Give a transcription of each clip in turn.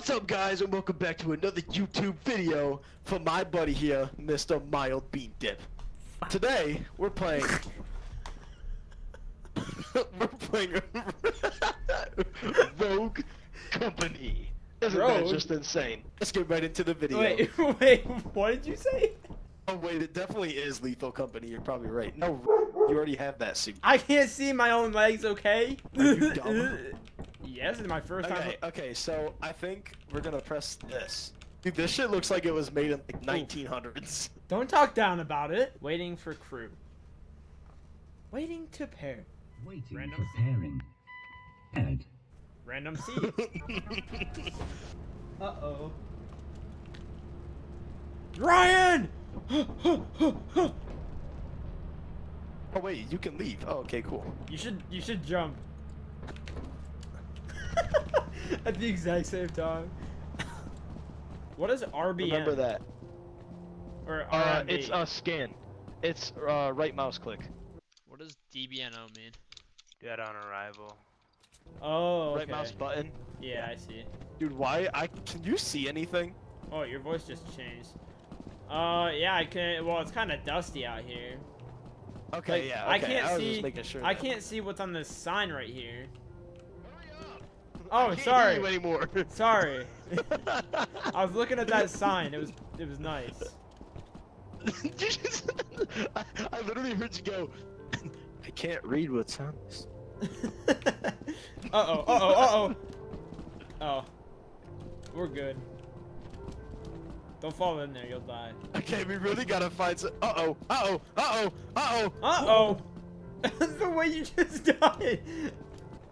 What's up guys and welcome back to another YouTube video from my buddy here, Mr. Mild Bean Dip. Today, we're playing... we're playing Rogue Company. Isn't Rogue? that just insane? Let's get right into the video. Wait, wait, what did you say? Oh wait, it definitely is Lethal Company, you're probably right. No, you already have that suit. I can't see my own legs, okay? Are you dumb? yes, it's my first Okay, time. okay, so I think we're gonna press this. Dude, this shit looks like it was made in like 1900s. Don't talk down about it. Waiting for crew. Waiting to pair. Waiting Random. for pairing. Add. Random seed. Uh-oh. Ryan! Oh wait, you can leave. Oh, okay, cool. you should you should jump. At the exact same time. What is RBN? Remember that. Or Uh, it's a scan. It's uh, right mouse click. What does DBNO mean? Dead on arrival. Oh, okay. Right mouse button. Yeah, I see. Dude, why? I can you see anything? Oh, your voice just changed. Uh, yeah, I can. Well, it's kind of dusty out here. Okay, Like, yeah. I can't I was see. Just making sure I that- can't see what's on this sign right here. Oh, sorry. Anymore. Sorry. I was looking at that sign. It was it was nice. I, I literally heard you go. I can't read what's on this. uh oh. Uh oh. Uh oh. Oh. We're good. Don't fall in there. You'll die. Okay, we really gotta find some. Uh oh. Uh oh. Uh oh. Uh oh. Uh oh. the way you just died.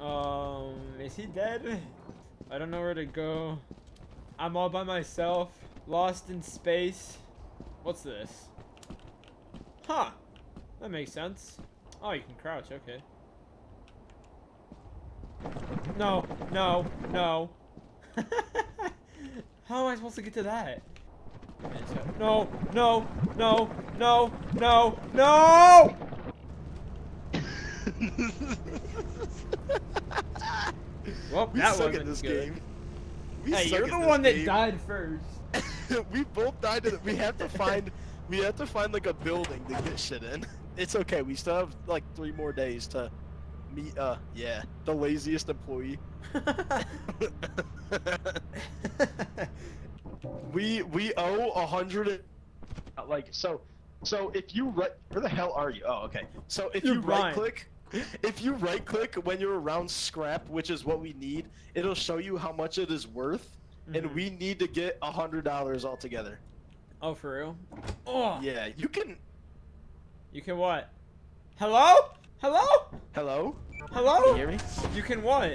Um, is he dead? I don't know where to go. I'm all by myself, lost in space. What's this? Huh. That makes sense. Oh, you can crouch. Okay. No, no, no. How am I supposed to get to that? No, no, no, no, no, no! Well, we that suck wasn't at this good. game. We Hey, you're the one that game. died first. we both died. To the, we have to find. We have to find like a building to get shit in. It's okay. We still have like three more days to meet. Uh, yeah, the laziest employee. we we owe a hundred. Like so, so if you right, where the hell are you? Oh, okay. So if you right click, if you right click when you're around scrap, which is what we need, it'll show you how much it is worth, and Mhm. we need to get a hundred dollars altogether. oh, for real? Oh, Yeah, you can. you can what? Hello? Hello? Hello? Hello? Can you hear me? You can what?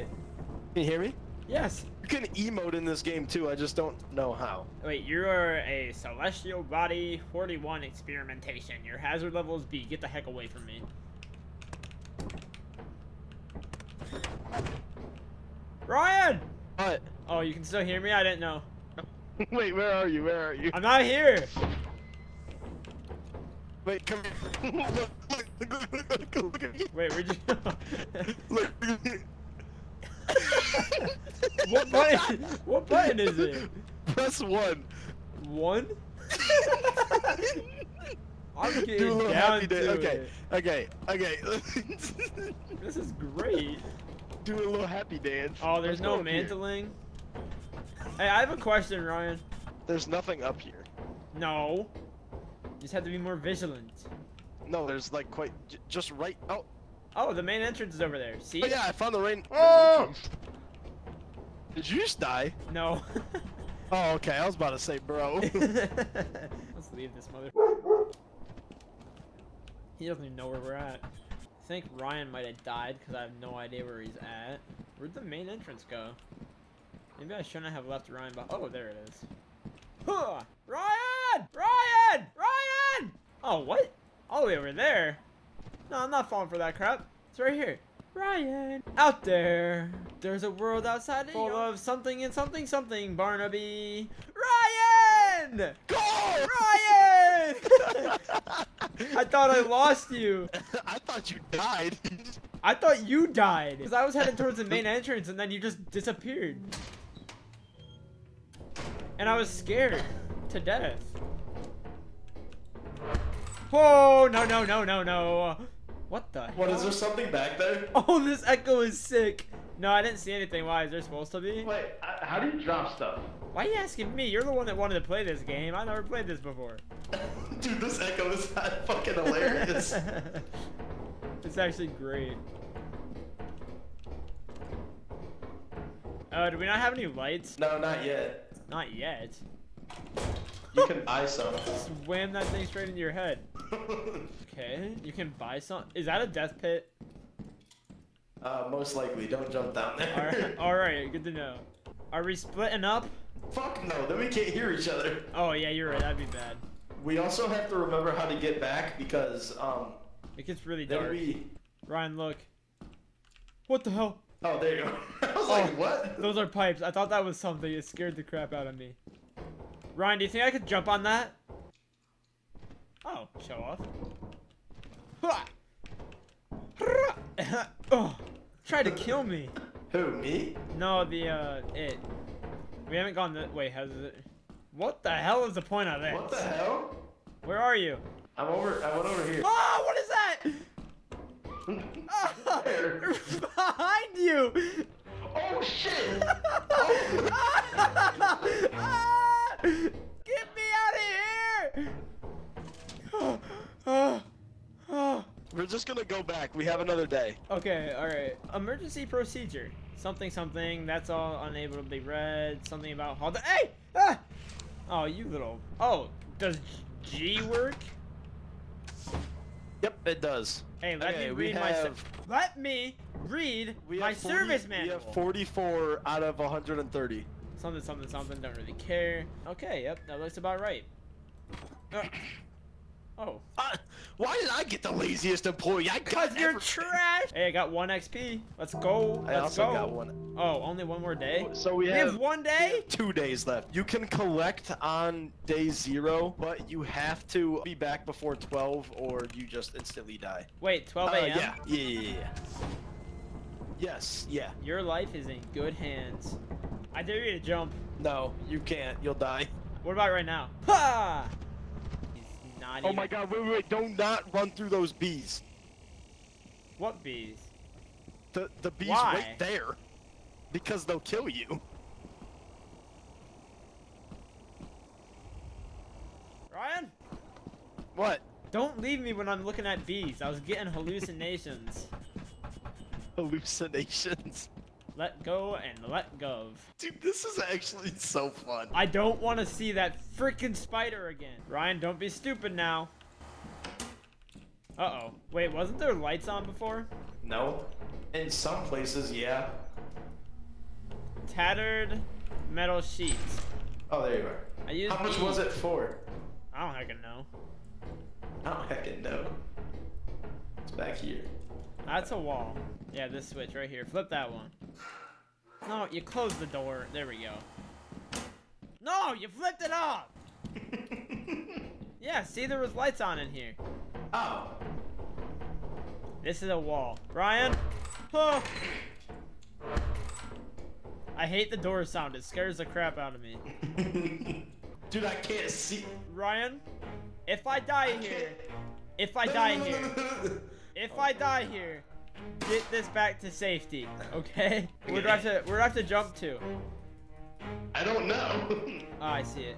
Can you hear me? Yes. You can emote in this game too. I just don't know how. Wait, you are a celestial body 41 experimentation. Your hazard level is B. Get the heck away from me. Ryan! What? Oh, you can still hear me? I didn't know. Wait, where are you? Where are you? I'm not here. Wait, come here. look, look, look, look, at me. Wait, where'd you Look, look at me. What button? What button is it? Press one. One? I'm getting Do a little down happy day. to Okay, okay, okay. This is great. Do a little happy dance. Oh, there's Let's no mantling. Hey, I have a question, Ryan. There's nothing up here. No. You just have to be more vigilant. No, there's like quite j- just right. Oh, Oh, the main entrance is over there. See? oh yeah, I found the rain. Oh! Did you just die? No. Oh, okay. I was about to say, bro. Let's leave this mother. He doesn't even know where we're at. I think Ryan might have died because I have no idea where he's at. Where'd the main entrance go? Maybe I shouldn't have left Ryan but Oh, there it is. Huh! Ryan! Ryan! Ryan! Oh, what? All the way over there? No, I'm not falling for that crap. It's right here. Ryan! Out there! There's a world outside full of something and something something, Barnaby. Ryan! Go! Ryan! I thought I lost you. I thought you died. I thought you died. Because I was headed towards the main entrance and then you just disappeared. And I was scared to death. Whoa, no, no, no, no, no. What the What hell? is there something back there? Oh, this echo is sick. No, I didn't see anything. Why is there supposed to be? Wait, uh, how do you drop stuff? Why are you asking me? You're the one that wanted to play this game. I never played this before. Dude, this echo is fucking hilarious. it's actually great. Uh, do we not have any lights? no, not yet. Not yet. You can buy some. Swim that thing straight into your head. Okay, you can buy some. Is that a death pit? uh, most likely, don't jump down there. Alright, alright, good to know. Are we splitting up? Fuck no, then we can't hear each other. Oh yeah, you're right, that'd be bad. We also have to remember how to get back because, um, It gets really dark. we. Ryan, look. What the hell? Oh, there you go. I was Oh, like, what? Those are pipes. I thought that was something. It scared the crap out of me. Ryan, do you think I could jump on that? Oh, show off. Oh, tried to kill me. Who, me? No, the, uh, it. We haven't gone the- wait, has it? What the hell is the point of this? What the hell? Where are you? I'm over, I went over here. Oh, what is that? Where? behind you! Oh shit! Get me out of here! Oh, oh, oh. We're just gonna go back. We have another day. Okay, alright. Emergency procedure. Something, something. That's all unable to be read. Something about how the. Hey! Ah! Oh, you little. Oh, does G work? Yep, it does. Hey, let Okay, me we read my. have- Let me read We my have 40 service We manual. have 44 out of 130. Something, something, something. Don't really care. Okay, yep, that looks about right. Uh, oh, Uh, why did I get the laziest employee? I cause got you're trash. Hey, I got one XP. Let's go. I Let's also go. got one. Oh, only one more day. So we We have, have one day. two days left. You can collect on day zero, but you have to be back before 12 or you just instantly die. Wait, 12 Uh, a.m. yeah, yeah, yeah, yeah. Yes, yeah. Your life is in good hands. I dare you to jump. No, you can't. You'll die. What about right now? Ha! Not Oh even- my god, wait, wait, wait. Do not run through those bees. What bees? The, the bees Why? right there. Because they'll kill you. Ryan, What? don't leave me when I'm looking at bees. I was getting hallucinations. Hallucinations. Let go and let go. Dude, this is actually so fun. I don't want to see that freaking spider again. Ryan, don't be stupid now. Uh-oh. Wait, wasn't there lights on before? No. In some places, yeah. Tattered metal sheets. Oh, there you are. I used How much was it for? I don't heckin' know. I don't heckin' know. It's back here. That's a wall. Yeah, this switch right here. Flip that one. No, you closed the door. There we go. No, you flipped it off! Yeah, see there was lights on in here. oh. This is a wall. Ryan? Oh. I hate the door sound. It scares the crap out of me. Dude, I can't see. Ryan? If I die here, if I die here, if I die here, get this back to safety, okay? Where do I have to, where do I have to jump to? I don't know. Oh, I see it.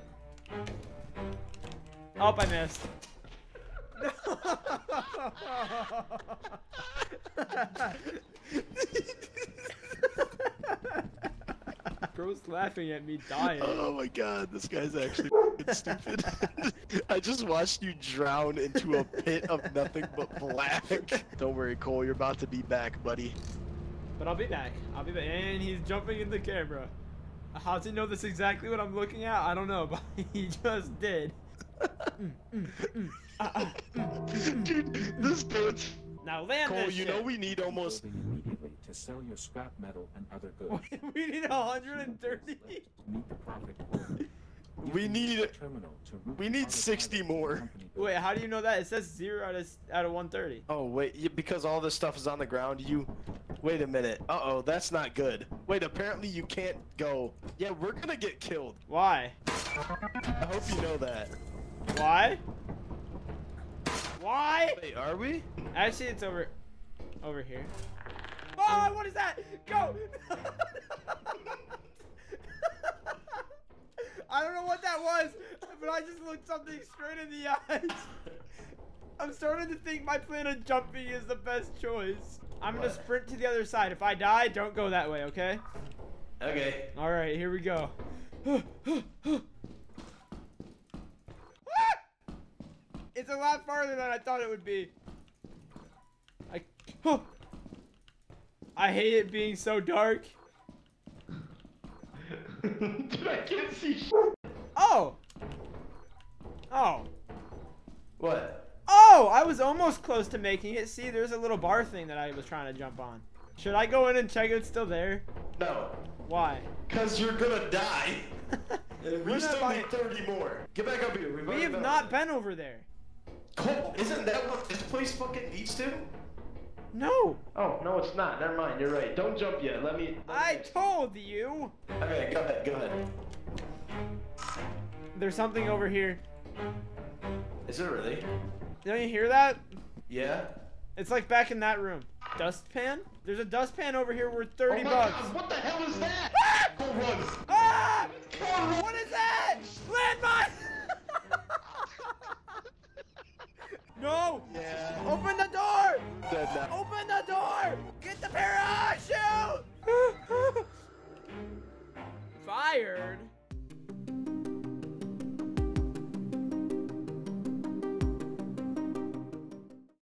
Oh, I missed. Bro's laughing at me dying. oh my god, this guy's actually stupid. I just watched you drown into a pit of nothing but black. Don't worry, Cole, you're about to be back, buddy. But I'll be back. I'll be back. And he's jumping in the camera. How's he know this exactly what I'm looking at? I don't know, but he just did. Dude, this bitch. Now land Cole, you shit. know we need almost. To sell your scrap metal and other goods. we need 130. Meet the profit We need terminal to we need 60 more. Wait, how do you know that? It says zero out of out of 130. Oh wait, because all this stuff is on the ground. You, Wait a minute. Uh oh, that's not good. Wait, apparently you can't go. Yeah, we're gonna get killed. Why? I hope you know that. Why? Why? Wait, are we? Actually, it's over, over here. Oh, what is that? Go! I don't know what that was, but I just looked something straight in the eyes. I'm starting to think my plan of jumping is the best choice. I'm gonna What? sprint to the other side. If I die, don't go that way, okay? Okay. All right, here we go. it's a lot farther than I thought it would be. I, I hate it being so dark. Dude, I can't see sh- Oh. Oh. What? Oh, I was almost close to making it. See, there's a little bar thing that I was trying to jump on. Should I go in and check it's still there? No. Why? Cause you're gonna die. And we still need 30 more. Get back up here. We've We have not been over there. there. Cole, isn't that what this place fucking needs to? No. Oh, no, it's not. Never mind. You're right. Don't jump yet. Let me. let I me- told you. Okay, go ahead. Go ahead. There's something over here. Is it really? Don't you hear that? Yeah. It's like back in that room. Dustpan? There's a dustpan over here worth 30 oh my bucks. God, what the hell is that? Ah! Ah! What is